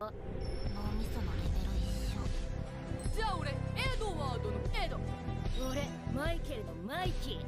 脳みそのレベル一緒。じゃあ俺エドワードのエド。俺マイケルのマイキー。